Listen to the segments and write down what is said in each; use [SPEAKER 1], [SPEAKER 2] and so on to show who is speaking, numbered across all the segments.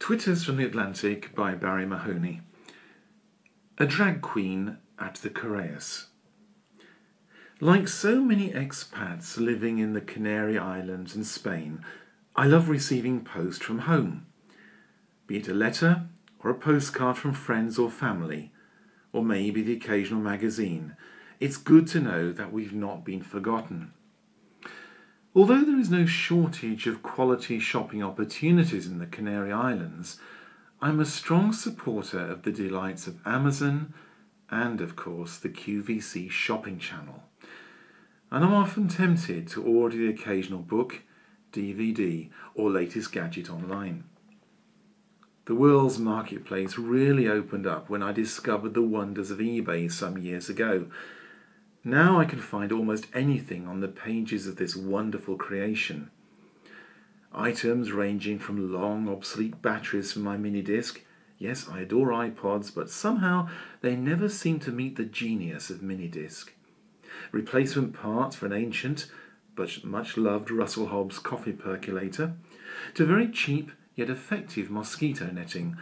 [SPEAKER 1] Twitters from the Atlantic by Barrie Mahoney. A drag queen at the Correos. Like so many expats living in the Canary Islands and Spain, I love receiving post from home. Be it a letter or a postcard from friends or family, or maybe the occasional magazine, it's good to know that we've not been forgotten. Although there is no shortage of quality shopping opportunities in the Canary Islands, I'm a strong supporter of the delights of Amazon and, of course, the QVC shopping channel. And I'm often tempted to order the occasional book, DVD, or latest gadget online. The world's marketplace really opened up when I discovered the wonders of eBay some years ago now I can find almost anything on the pages of this wonderful creation. Items ranging from long obsolete batteries for my mini disc. Yes, I adore iPods, but somehow they never seem to meet the genius of mini disc. Replacement parts for an ancient but much loved Russell Hobbs coffee percolator, to very cheap yet effective mosquito netting,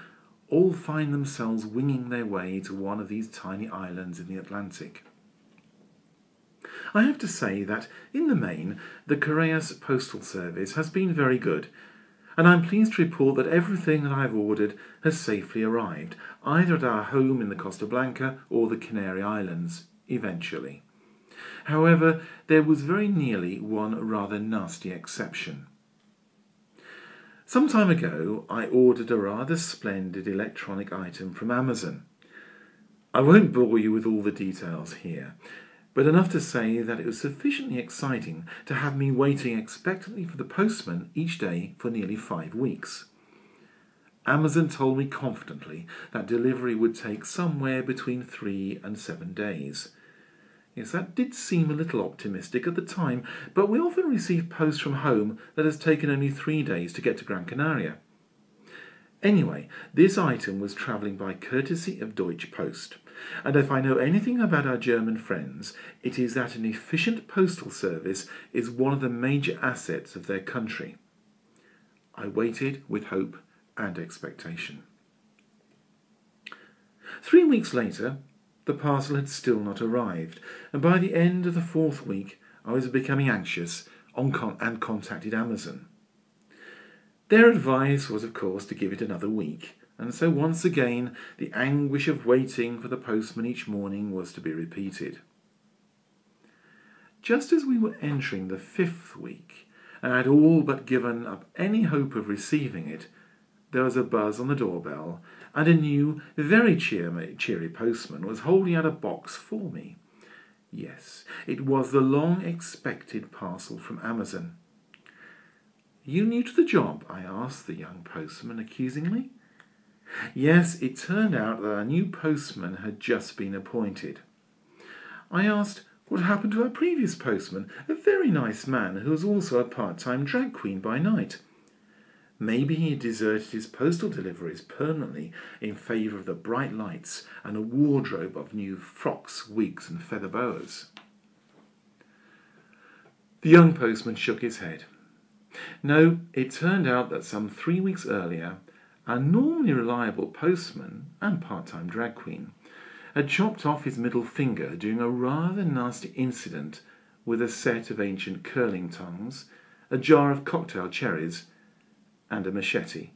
[SPEAKER 1] all find themselves winging their way to one of these tiny islands in the Atlantic. I have to say that, in the main, the Correos Postal Service has been very good, and I'm pleased to report that everything that I've ordered has safely arrived, either at our home in the Costa Blanca or the Canary Islands, eventually. However, there was very nearly one rather nasty exception. Some time ago, I ordered a rather splendid electronic item from Amazon. I won't bore you with all the details here, but enough to say that it was sufficiently exciting to have me waiting expectantly for the postman each day for nearly five weeks. Amazon told me confidently that delivery would take somewhere between three and seven days. Yes, that did seem a little optimistic at the time, but we often receive post from home that has taken only three days to get to Gran Canaria. Anyway, this item was travelling by courtesy of Deutsche Post, and if I know anything about our German friends, it is that an efficient postal service is one of the major assets of their country. I waited with hope and expectation. Three weeks later, the parcel had still not arrived, and by the end of the fourth week, I was becoming anxious and contacted Amazon. Their advice was, of course, to give it another week, and so once again the anguish of waiting for the postman each morning was to be repeated. Just as we were entering the fifth week, and had all but given up any hope of receiving it, there was a buzz on the doorbell, and a new, very cheery postman was holding out a box for me. Yes, it was the long expected parcel from Amazon. You new to the job? I asked the young postman accusingly. Yes, it turned out that a new postman had just been appointed. I asked what happened to our previous postman, a very nice man who was also a part-time drag queen by night. Maybe he had deserted his postal deliveries permanently in favour of the bright lights and a wardrobe of new frocks, wigs, and feather boas. The young postman shook his head. No, it turned out that some three weeks earlier, a normally reliable postman and part-time drag queen had chopped off his middle finger during a rather nasty incident with a set of ancient curling tongs, a jar of cocktail cherries, and a machete.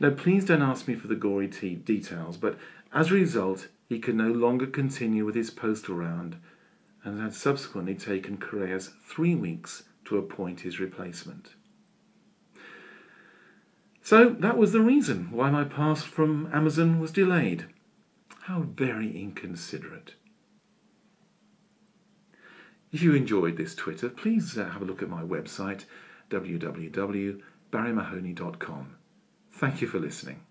[SPEAKER 1] Now, please don't ask me for the gory details, but as a result, he could no longer continue with his postal round and had subsequently taken Correos three weeks to appoint his replacement. So that was the reason why my pass from Amazon was delayed. How very inconsiderate. If you enjoyed this Twitter, please uh, have a look at my website, www.barriemahoney.com. Thank you for listening.